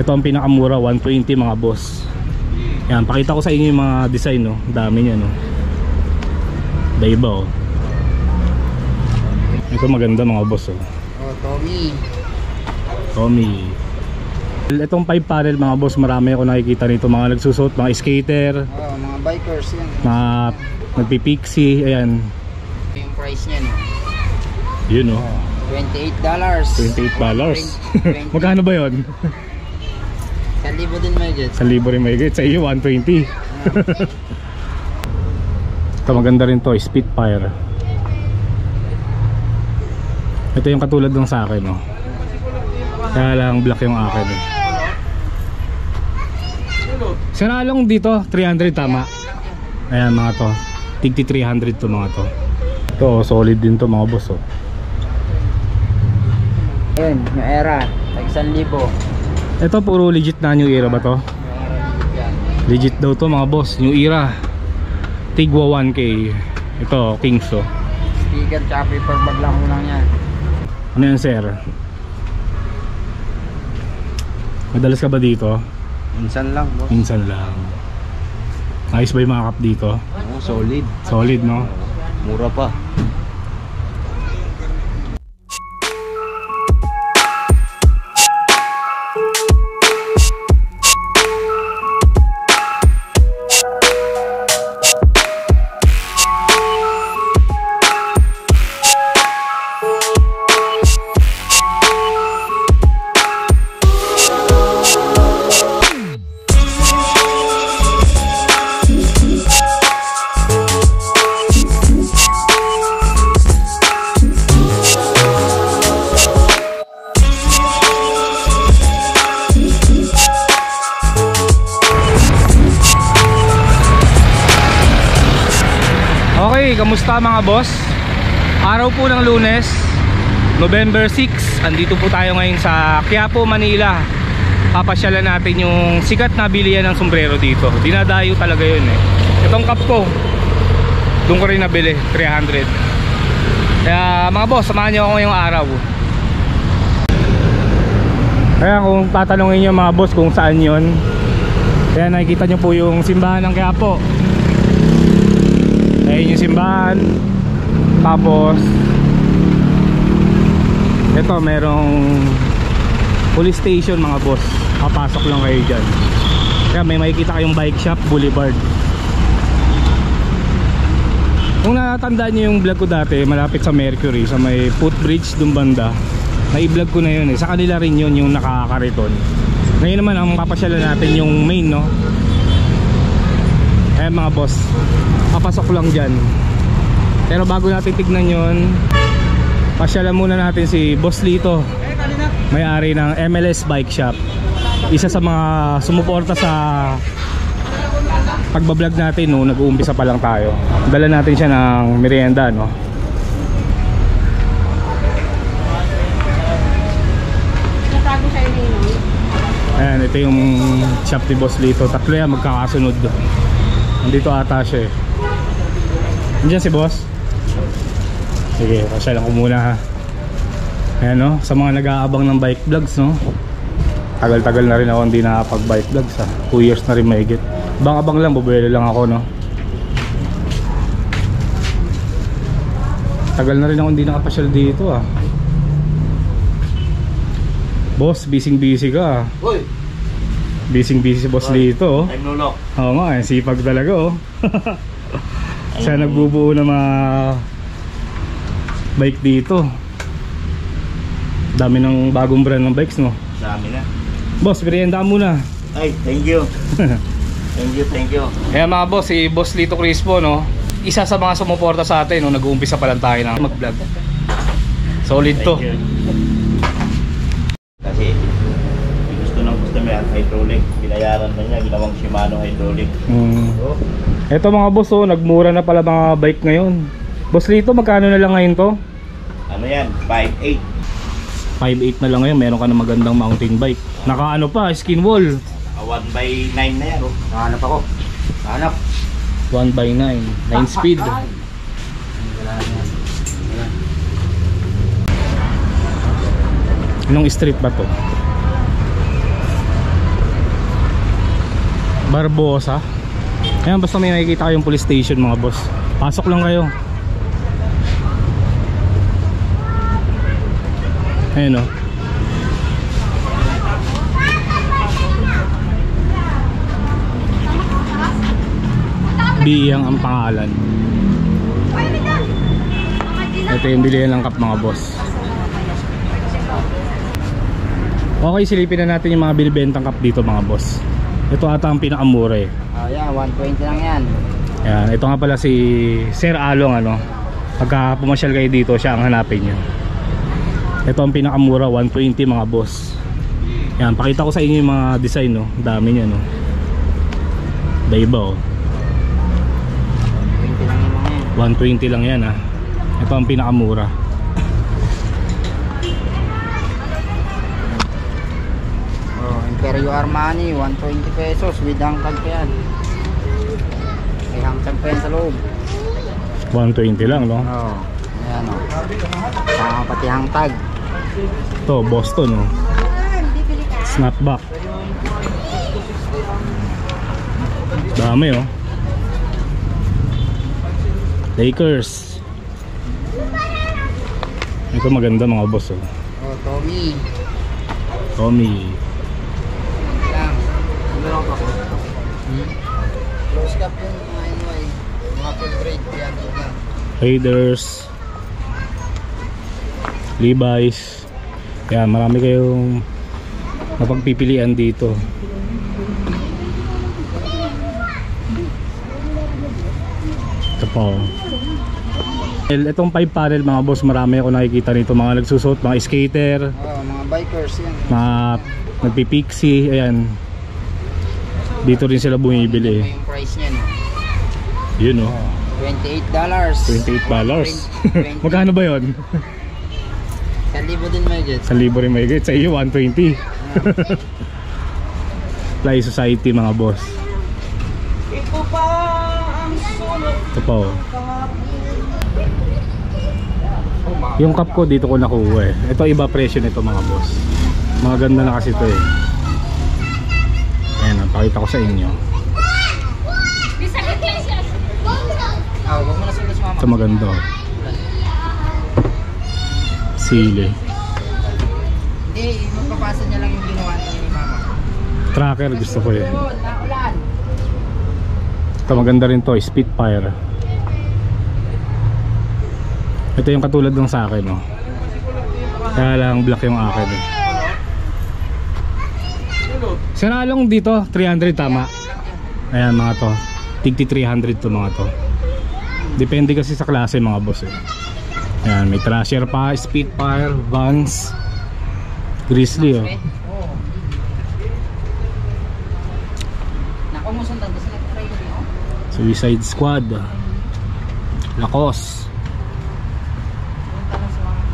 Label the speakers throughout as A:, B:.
A: Ito ang pinakamura, 120 mga boss. Yan, pakita ko sa inyo yung mga design, no. Dami niya, no. Daiba, oh. Ito maganda mga boss, oh.
B: Oh, Tommy.
A: Tommy. Itong 5 panel mga boss, marami ako nakikita nito. Mga nagsusot, mga skater,
B: Oh, mga bikers yan.
A: mga nagpipixie, ayan.
B: Yung price niya, no?
A: Yun, oh.
B: $28.
A: $28. Magkano ba yon?
B: Sa libo din may jet.
A: Sa libo rin may Sa iyo, 120. Ito maganda rin to, Spitfire. Ito yung katulad ng sa akin, no. Kaya lang black yung akin. Eh. Sinalong dito, 300 tama. Ayan mga to. Tigti 300 to mga to. Ito, oh, solid din to mga boss, oh.
B: Ayun, yung era. Tag 1,000.
A: Ito puro legit na new era ba to? Legit daw to mga boss, new era. Tigwa 1K. Ito, Kings oh.
B: Sticker tsaka paper bag lang mo lang yan.
A: Ano yan sir? Madalas ka ba dito?
B: Minsan lang, boss.
A: Minsan lang. Ayos ba yung mga cup dito?
B: Oh, solid.
A: Solid no?
B: Mura pa.
A: Mga boss? Araw po ng lunes, November 6 Andito po tayo ngayon sa Quiapo, Manila. Papasyalan natin yung sikat na bilihan ng sombrero dito. Dinadayo talaga yun eh. Itong cup ko Doon ko rin nabili, 300 Kaya mga boss, samahan nyo ako ngayong araw. Kaya kung tatanungin nyo mga boss kung saan yon Kaya nakikita nyo po yung simbahan ng Quiapo Ayun yung simbahan. Tapos Ito merong Police station mga boss. Papasok lang kayo dyan. Kaya may makikita kayong bike shop Boulevard. Kung natatandaan nyo yung vlog ko dati Malapit sa Mercury Sa may footbridge dun banda May vlog ko na yun eh. Sa kanila rin yun yung nakakariton. Ngayon naman ang papasyalan natin yung main no? Ayan mga boss Papasok lang dyan. Pero bago natin tignan yun Pasyalan muna natin si Boss Lito. May-ari ng MLS Bike Shop. Isa sa mga sumuporta sa Pagbablog natin no Nag-uumpisa pa lang tayo. Dala natin siya ng merienda no. Ayan ito yung shop ni Boss Lito. Tatlo yan magkakasunod. Nandito ata siya eh Nandiyan si Boss. Sige, pasyalan ko muna ha. Ayan no, sa mga nag-aabang ng bike vlogs no? Tagal-tagal na rin ako hindi nakapag bike vlogs ha. 2 years na rin mahigit. Abang-abang lang, bubuelo lang ako no? Tagal na rin ako hindi nakapasyal dito ah Boss, busy-busy ka ah
B: Uy!
A: Busy busy si Boss Lito oh.
B: Time no lock.
A: Oo nga, eh, sipag talaga oh. Siya nagbubuo ng mga bike dito. Dami ng bagong brand ng bikes no.
B: Dami na.
A: Boss, merienda muna.
B: Ay, thank you. thank you, thank you.
A: Kaya mga boss, si Boss Lito Crispo no, isa sa mga sumuporta sa atin no, nag-uumpisa pa lang tayo ng mag-vlog. Solid to.
B: Thank you. Kasi gusto ng customer ang hydraulic. Binayaran na niya, ginawang Shimano hydraulic.
A: Mm.
B: So,
A: Ito mga boss oh, nagmura na pala mga bike ngayon. Boss Lito, magkano na lang ngayon to?
B: ano yan? 5.8.
A: 5.8 na lang ngayon, meron ka na magandang mountain bike. Naka ano pa, skin wall.
B: 1 by 9 na yan. Oh. Nahanap ako. Nahanap.
A: 1 by 9 9 speed Anong street ba to? Barbosa. Ayan, basta may nakikita kayong police station mga boss. Pasok lang kayo. Ayan o. Biyang ang pangalan. Ito yung bilihan ng cup mga boss. Okay, silipin na natin yung mga binibentang cup dito mga boss. Ito ata ang pinakamura eh.
C: Oh, yan, 120 lang yan.
A: Ayan, ito nga pala si Sir Along ano. Pagka pumasyal kayo dito, siya ang hanapin niyo. Ito ang pinakamura, 120 mga boss. Ayan, pakita ko sa inyo yung mga design no. Dami niya no. Iba oh.
C: 20 lang yung mga yan.
A: 120 lang yan ah. Ito ang pinakamura.
C: Oh, Imperio Armani, 120 pesos with hangtag pa yan. May hangtag pa yan sa loob.
A: 120 lang no.
C: Oh, ayan o. Sama pati hangtag.
A: Ito, Boston no. Snapback. Dami oh. Lakers. Ito maganda mga boss oh.
C: Oh, Tommy.
A: Tommy.
C: Ano pa? Hmm? Close cap yung mga NY. Mga full grade. Yan, yan.
A: Raiders. Levi's. Yan, marami kayong mapagpipilian dito. Ito pa oh. Well, Itong 5 panel mga boss, marami ako nakikita nito. Mga nagsusot, mga skater,
C: Oh, mga bikers yan.
A: mga nagpipixie, ayan. Dito rin sila bumibili.
C: yung price niya no.
A: Yun oh.
C: $28.
A: $28 dollars.
C: 20.
A: Magkano ba 'yon?
C: Sa libo din may get.
A: Sa libo rin may Sa iyo 120. Fly Society mga boss.
D: Ito pa ang sulok.
A: Ito pa oh. Yung cup ko dito ko nakuha eh. Ito iba presyo nito mga boss. Mga ganda na kasi ito eh. Oh, pakita ko sa inyo.
C: Oh, mama.
A: Ito maganda. oh. Sili.
C: Hindi, magpapasa niya lang yung ginawa ni mama.
A: Tracker gusto ko eh.
C: Oh, naulan.
A: Ito maganda rin to, Spitfire. Ito yung katulad ng sa akin, no. Kaya lang black yung akin. Eh. Sinalong dito, 300 tama. Ayan mga to. Tigti 300 to mga to. Depende kasi sa klase mga boss eh. Ayan, may Thrasher pa, Spitfire, Vans, Grizzly oh.
C: Oh.
A: Suicide Squad. Lacoste.
C: Punta lang sa mga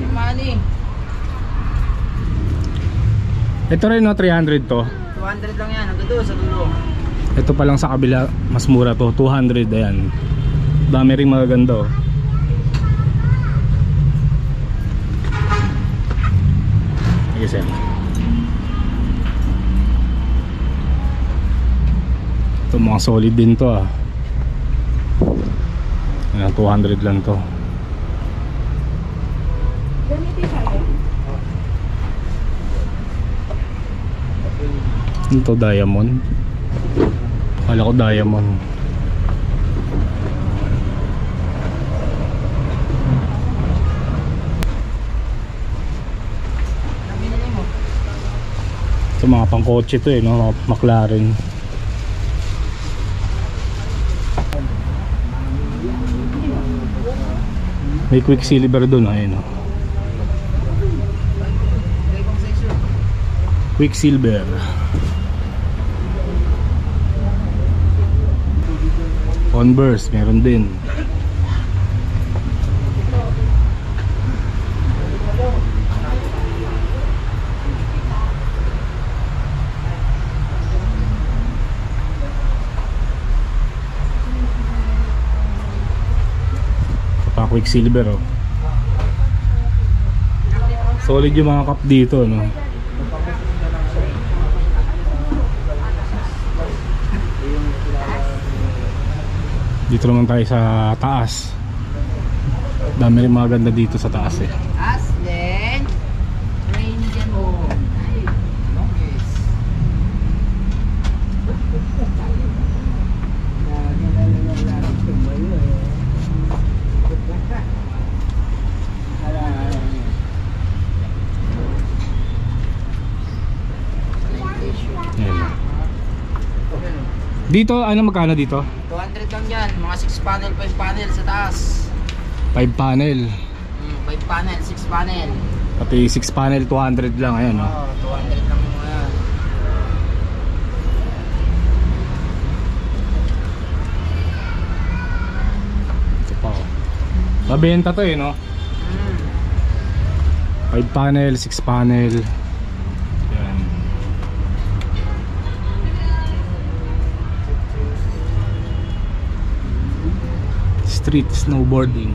C: Yung money.
A: Ito rin no, 300 to.
C: 200 lang yan. Doon sa dulo.
A: Ito pa lang sa kabila, mas mura to, 200 ayan. Dami ring magaganda oh. Sige sir. Ito mga solid din to ah. Ayan, 200 lang to. Ito diamond. Akala ko diamond. Ito mga pangkotse to eh, no? McLaren. May quicksilver doon, ayun oh. Quicksilver. Converse, meron din. Quicksilver oh. Solid yung mga cup dito no. Dito naman tayo sa taas. Dami rin mga ganda dito sa taas eh.
C: Aslen. Rain dyan mo. Longest.
A: Ayan. Dito, ano magkano dito?
C: 200 lang yan. Mga 6 panel, 5 panel sa taas.
A: 5 panel.
C: Hmm, 5 panel, 6 panel.
A: Pati 6 panel, 200 lang. Ayan no.
C: Oo, 200 lang yan.
A: Ito pa oh. Mabenta to eh no.
C: Hmm.
A: 5 panel, 6 panel. Street snowboarding.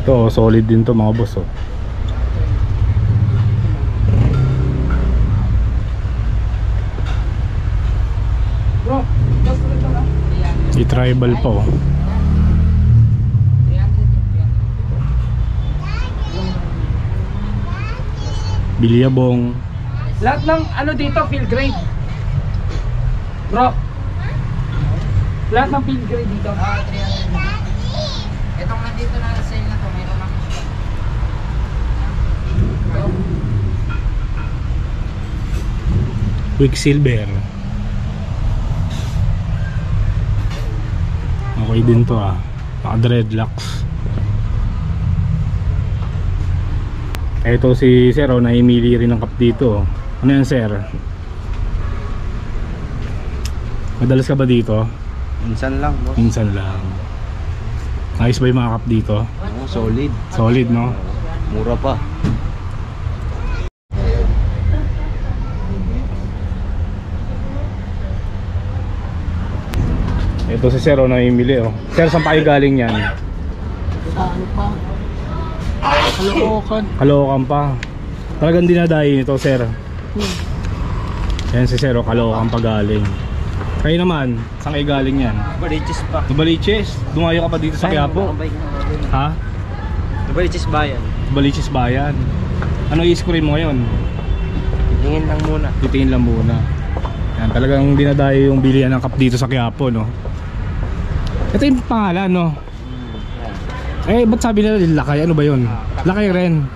A: Ito, solid din to mga boss oh.
C: 300.
A: I-tribal pa oh.
C: 300
A: Bilyabong.
D: Lahat ng ano dito, field grade. Bro. Lahat ng field grade dito.
C: Ah, 300. Itong nandito na sale na to, meron lang.
A: Quicksilver. Okay din to ah. Naka dreadlocks. Ito si Sir oh, naimili rin ng cup dito. Ano yan Sir? Madalas ka ba dito?
B: Minsan lang, boss.
A: Minsan lang. Ayos ba yung mga cup dito?
B: Oh, solid.
A: Solid no?
B: Mura pa.
A: Ito si Sir oh, naimili oh. Sir, saan pa kayo galing yan?
D: Kalookan.
A: Caloocan pa. Talagang dinadayo nito, sir. Yan si Sir, oh, Caloocan pa galing. Kayo naman, saan kayo galing yan?
B: Baliches pa.
A: Nubaliches. Dumayo ka pa dito sa Quiapo. Ha?
B: Baliches bayan.
A: Nubaliches bayan. Ano i-screen mo ngayon?
B: Tingin lang muna.
A: Titingin lang muna. Yan, talagang dinadayo yung bilihan ng cup dito sa Quiapo, no? Ito yung pangalan, no? Eh, ba't sabi nila lakay? Ano ba yun? Lakay rin.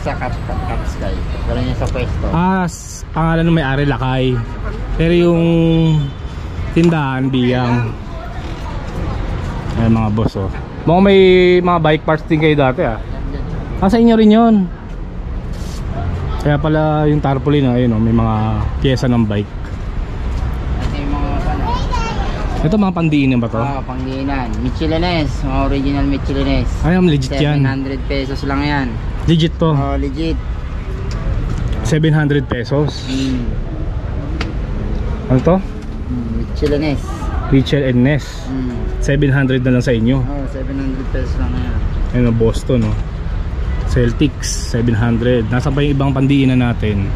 C: Sa Cap, Cap, Cap Sky. Pero yung sa pwesto.
A: Ah, pangalan ng may-ari lakay. Pero yung tindahan biyang. Ay mga boss oh. Mukhang may mga bike parts din kayo dati ah. Ah, sa inyo rin yun. Kaya pala yung tarpaulin na ayun oh, may mga pyesa ng bike.
C: Ito mga
A: pandiinan ba to?
C: Ah, pangginan. Michelanes. Mga original Michelanes.
A: Ay, legit yan.
C: 700 pesos lang yan.
A: Legit to.
C: Oh, legit.
A: 700 pesos.
C: Hmm.
A: Ano to?
C: Hmm, Michelanes.
A: Richel and Ness.
C: Hmm.
A: 700 na lang sa inyo.
C: Oh, 700 pesos lang yan.
A: Ayun o, Boston no. Celtics 700. Nasa pa yung ibang pandiinan natin?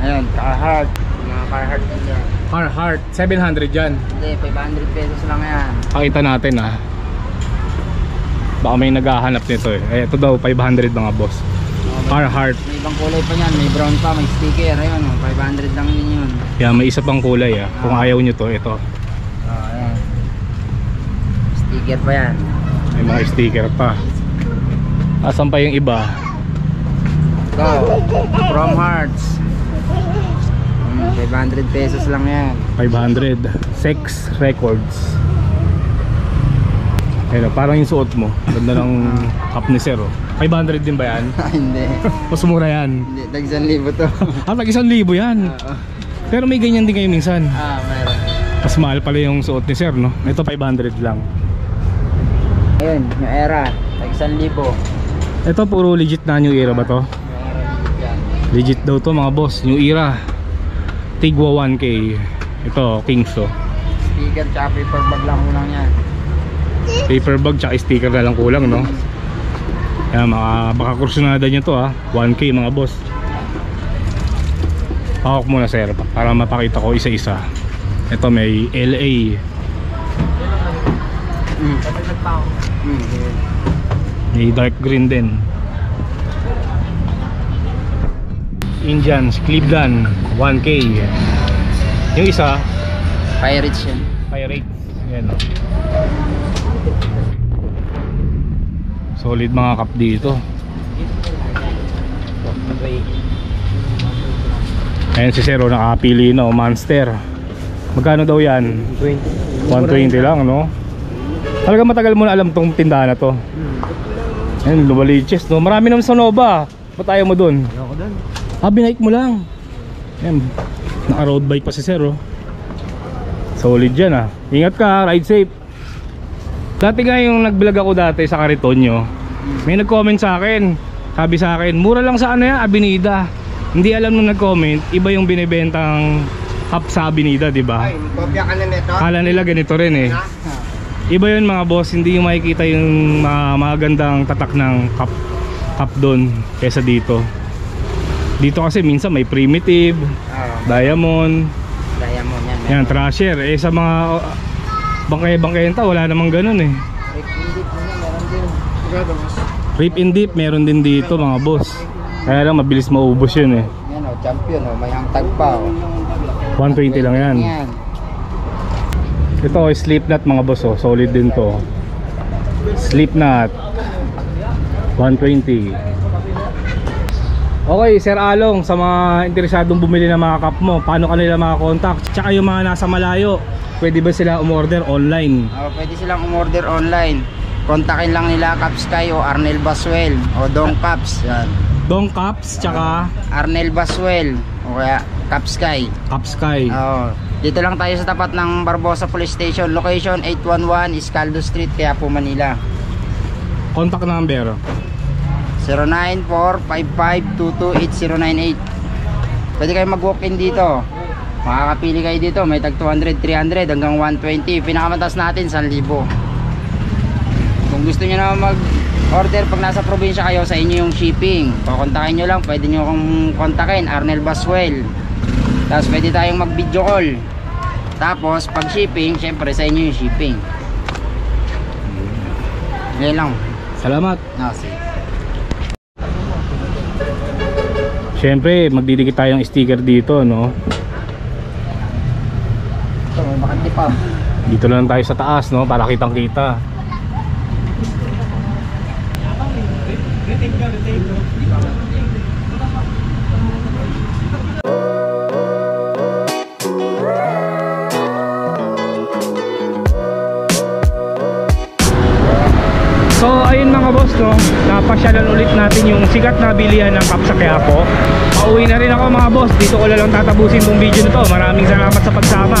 C: Ayun, Carhartt. Mga Carhartt din yan.
A: Carhartt 700 yan.
C: Hindi, 500 pesos lang yan.
A: Pakita natin ah. Baka may naghahanap nito eh. Eh ito daw 500 mga boss. Carhartt.
C: May ibang kulay pa yan. May brown pa, may sticker. Ayun, oh, 500 lang din yun.
A: Yan may isa pang kulay ah. Kung ayaw nyo to, ito.
C: Oh, ayan. Sticker pa yan.
A: May mga sticker pa. Asan pa yung iba?
C: Go. From Hearts. Hmm, 500 pesos lang yan.
A: 500. Sex Records. Oh, parang yung suot mo. Ganda ng cup ni Sir oh. 500 din ba yan?
C: Hindi.
A: Mas mura yan.
C: Hindi, tagsan libo to.
A: Ah, tag 1,000 yan.
C: Oo.
A: Pero may ganyan din kayo minsan.
C: ah, meron.
A: Mas mahal pala yung suot ni Sir, no? Ito 500 lang.
C: Ayun, yung era. Tagsan libo.
A: Ito puro legit na new era ba to?
C: Legit
A: daw to mga boss, new era. Tigwa 1K. Ito, Kings to.
C: Sticker tsaka paper bag lang mo lang yan.
A: Paper bag tsaka sticker na lang kulang, no? Yan, mga baka kursunada nyo to ha. 1K mga boss. Hawak muna sir para mapakita ko isa-isa. Ito may LA.
C: Mm.
A: May dark green din. Indians, Cleveland, 1K. Yung isa,
C: Pirates yan.
A: Pirates. Yan o. Solid mga cup dito. Ayan si Zero nakapili na o Monster. Magkano daw yan? 120 lang no? Talaga matagal mo na alam tong tindahan na to. Ayan, Novaliches no? Marami naman sa Nova. Ba't ayaw mo dun? Ah, binike mo lang. Ayan, naka road bike pa si Zero. Solid yan ah. Ingat ka, ride safe. Dati nga yung nag-vlog ako dati sa Caritonyo, may nag-comment sa akin. Sabi sa akin, mura lang sa ano yan, Abinida. Hindi alam nung nag-comment, iba yung binibentang cup sa Abinida, di ba?
C: Ay, kopya ka na nito.
A: Kala nila ganito rin eh. Iba yun mga boss, hindi yung makikita yung mga magandang tatak ng cup, cup doon kesa dito. Dito kasi minsan may primitive,
C: Oo.
A: diamond,
C: Diamond yan.
A: yan, trasher. Eh sa mga uh, bangkay-bangkayenta, wala namang ganun eh.
C: Hindi po yan, meron din. Sigurado mas.
A: Rip and dip, meron din dito mga boss. Kaya lang mabilis maubos yun eh.
C: Yan o, champion o. May hangtag pa o.
A: 120 lang yan.
C: Yan.
A: Ito, sleep nut mga boss oh. Solid din to. Sleep nut. 120. Okay, Sir Along, sa mga interesadong bumili ng mga cup mo, paano kanila makakontakt? Tsaka yung mga nasa malayo, pwede ba sila umorder online?
C: O, pwede silang umorder online. Kontakin lang nila Capsky o Arnel Baswell o Dong Caps. Yan.
A: Dong Cups, tsaka
C: Arnel Baswell o kaya Capsky.
A: Capsky.
C: Oo. Dito lang tayo sa tapat ng Barbosa Police Station. Location 811 Iscaldo Street, Quiapo, Manila.
A: Contact number.
C: 0945522898. Pwede kayo mag-walk-in dito. Makakapili kayo dito. May tag 200, 300 hanggang 120. Pinakamatas natin 1,000. Kung gusto niyo na mag-order pag nasa probinsya kayo sa inyo yung shipping. Kukontakin nyo lang. Pwede nyo akong kontakin. Arnel Baswell. Tapos pwede tayong mag-video call. Tapos pag shipping, syempre sa inyo yung shipping. Yan lang.
A: Salamat.
C: Sige.
A: Siyempre, magdidikit tayong sticker dito, no?
C: Ito, may makandi pa.
A: Dito lang tayo sa taas, no? Para kitang kita. So ayun mga boss no, napasyalan ulit natin yung sikat na bilihan ng Kap sa Quiapo. Pauwi na rin ako mga boss, dito ko na lang tatapusin tong video nito. Maraming salamat sa pagsama.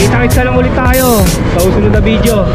A: Kita-kits na lang ulit tayo sa susunod na video.